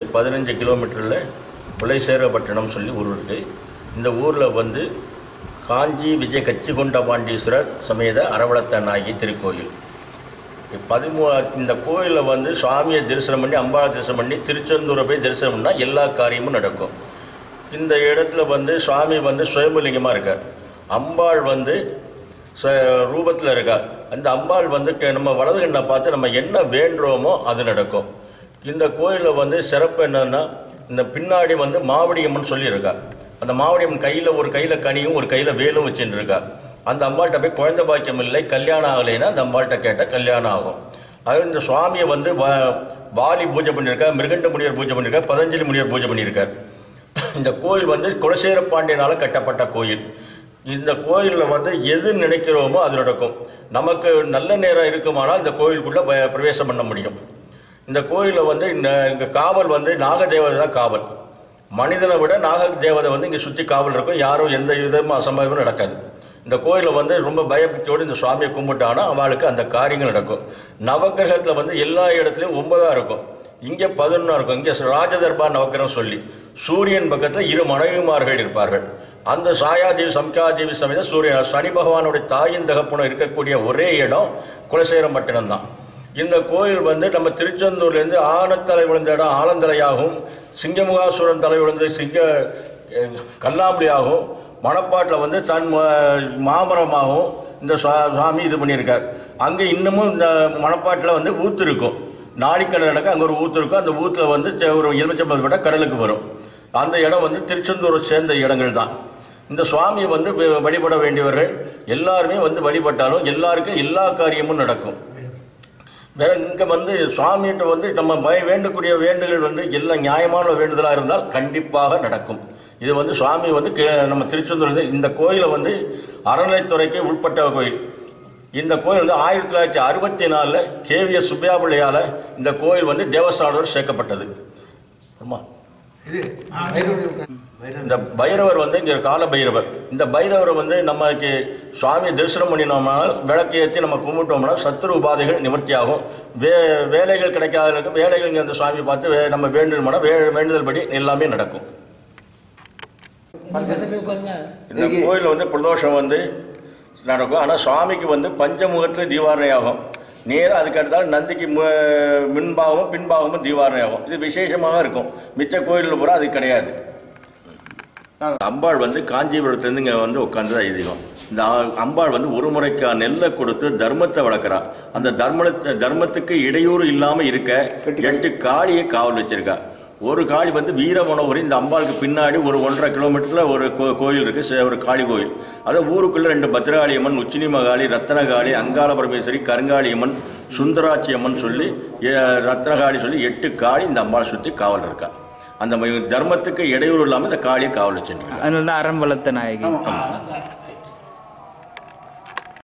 பதினஞ்சு கிலோமீட்டரில் புலைசேரப்பட்டினம் சொல்லி ஊர் இருக்குது இந்த ஊரில் வந்து காஞ்சி விஜய கச்சிகொண்ட பாண்டீஸ்வரர் சமேத அரவளத்த நாயகி திருக்கோயில் பதிமூ இந்த கோயிலில் வந்து சுவாமியை தரிசனம் பண்ணி அம்பாளை தரிசனம் பண்ணி திருச்செந்தூரை போய் தரிசனம் பண்ணால் எல்லா காரியமும் நடக்கும். இந்த இடத்துல வந்து சுவாமி வந்து சுயம்புலிங்கமாக இருக்கார். அம்பாள் வந்து ரூபத்தில் இருக்கார் அந்த அம்பாள் வந்து நம்ம வலது கண்ணை பார்த்து நம்ம என்ன வேண்டுறோமோ அது நடக்கும். இந்த கோயிலில் வந்து சிறப்பு என்னென்னா இந்த பின்னாடி வந்து மாவடியம்மன் சொல்லியிருக்கா. அந்த மாவடியம்மன் கையில் ஒரு கையில் கனியும் ஒரு கையில் வேலும் வச்சுட்டு இருக்கா அந்த அம்பாள்கிட்ட போய் குழந்த பாக்கியம் இல்லை கல்யாணம் ஆகலைன்னா அந்த அம்பாள்கிட்ட கேட்டால் கல்யாணம் ஆகும். அது இந்த சுவாமியை வந்து பாலி பூஜை பண்ணியிருக்கார் மிருகண்ட முனிவர் பூஜை பண்ணியிருக்கார் பதஞ்சலி முனிவர் பூஜை பண்ணியிருக்கார். இந்த கோயில் வந்து குலசேர பாண்டியனால் கட்டப்பட்ட கோயில். இந்த கோயிலில் வந்து எது நினைக்கிறோமோ அது நடக்கும். நமக்கு நல்ல நேரம் இருக்குமானால் இந்த கோயிலுக்குள்ளே பிரவேசம் பண்ண முடியும். இந்த கோயிலில் வந்து இந்த இங்கே காவல் வந்து நாகதேவதை தான் காவல். மனிதனை விட நாக தேவதை வந்து இங்கே சுற்றி காவல் இருக்கும். யாரும் எந்த விதமும் அசம்பாவிதமும் நடக்காது. இந்த கோயிலில் வந்து ரொம்ப பயபக்தியோடு இந்த சுவாமியை கும்பிட்டானா அவளுக்கு அந்த காரியங்கள் நடக்கும். நவக்கிரகத்தில் வந்து எல்லா இடத்துலையும் ஒன்பதாக இருக்கும். இங்கே பதினொன்றா இருக்கும். இங்கே ராஜதர்பார் நவக்கிரகம் சொல்லி சூரியன் பக்கத்தில் இரு மனைவிமார்கள் இருப்பார்கள். அந்த சாயாதேவி சம்காதேவி சமேத சூரியன் சனி பகவானுடைய தாயின் தகப்பனும் இருக்கக்கூடிய ஒரே இடம் குலசேரம் பட்டினம் தான். இந்த கோயில் வந்து நம்ம திருச்செந்தூர்லேருந்து ஆனத்தலை விழுந்த இடம் ஆலந்தலையாகவும் சிங்கமுகாசுரன் தலை விழுந்த சிங்க அஹ், மணப்பாட்டில் வந்து தன் மாமரமாகவும் இந்த சா- சாமி இது பண்ணியிருக்கார். அங்கே இன்னமும் இந்த மணப்பாட்டில் வந்து ஊத்து இருக்கும். நாளிக்கடல் நடக்க அங்கே ஒரு ஊத்து இருக்கும். அந்த ஊத்தில் வந்து ஒரு எலுமிச்சம்பது விட கடலுக்கு வரும். அந்த இடம் வந்து திருச்செந்தூரை சேர்ந்த இடங்கள் தான். இந்த சுவாமியை வந்து வழிபட வேண்டியவர்கள் எல்லாருமே வந்து வழிபட்டாலும் எல்லாருக்கும் எல்லா காரியமும் நடக்கும். வேற இங்கே வந்து சுவாமிகிட்ட வந்து நம்ம பய வேண்டக்கூடிய வேண்டுதல் வந்து எல்லாம் நியாயமான வேண்டுதலாக இருந்தால் கண்டிப்பாக நடக்கும். இது வந்து சுவாமி வந்து கே- நம்ம திருச்செந்தூர் இந்த கோயிலை வந்து அறநிலைத்துறைக்கு உட்பட்ட கோயில். இந்த கோயில் வந்து ஆயிரத்தி தொள்ளாயிரத்தி அறுபத்தி நாலில் கேவிஎஸ் சுப்பியாபிள்ளையால் இந்த கோயில் வந்து தேவஸ்தானத்தோடு சேர்க்கப்பட்டது. ஆமாம் இது இந்த பைரவர் வந்து இங்கே கால பைரவர். இந்த பைரவரை வந்து நமக்கு சுவாமி தரிசனம் பண்ணினோம்னால் விளக்கு ஏற்றி நம்ம கும்பிட்டோம்னா சத்துரு உபாதைகள் நிவர்த்தியாகும். வே வேலைகள் கிடைக்காதவர்களுக்கு வேலைகள் இங்கே அந்த சுவாமியை பார்த்து வே நம்ம வேண்டுமானா வே வேண்டுதல் படி எல்லாமே நடக்கும். இந்த கோயிலில் வந்து பிரதோஷம் வந்து நடக்கும். ஆனால் சுவாமிக்கு வந்து பஞ்சமுகத்தில் தீபாரணை ஆகும் நேராக அதுக்கு அடுத்தால் நந்திக்கு மு- முன்பாகமும் பின்பாகமும் தீபாரணை ஆகும் இது விசேஷமாக இருக்கும். மிச்ச கோயிலில் பூரா அது கிடையாது. அம்பாள் வந்து காஞ்சிபுரத்துலேருந்து இங்கே வந்து உட்காந்து தான் ஐதீகம். இந்த அம்பாள் வந்து ஒரு முறைக்கா நெல்லை கொடுத்து தர்மத்தை வளர்க்குறா. அந்த தர்ம தர்மத்துக்கு இடையூறு இல்லாமல் இருக்க எட்டு காளியை காவல் வச்சிருக்கா. ஒரு காளி வந்து வீரமனோகரி இந்த அம்பாளுக்கு பின்னாடி ஒரு ஒன்றரை கிலோமீட்டரில் ஒரு கோ கோயில் இருக்குது ஒரு காளி கோயில். அது ஊருக்குள்ளே ரெண்டு பத்ரகாளி அம்மன் உச்சினி மகாளி ரத்தனகாளி அங்காள பரமேஸ்வரி கருங்காளி அம்மன் சுந்தராட்சி அம்மன் சொல்லி ரத்னகாளி சொல்லி எட்டு காளி இந்த அம்பாளை சுற்றி காவல் இருக்கா அந்த தர்மத்துக்கு இடையூறு இல்லாமல் இந்த காளியை காவல் வச்சுருக்காங்க. அதனால தான் அறம் வளர்த்த நாயகி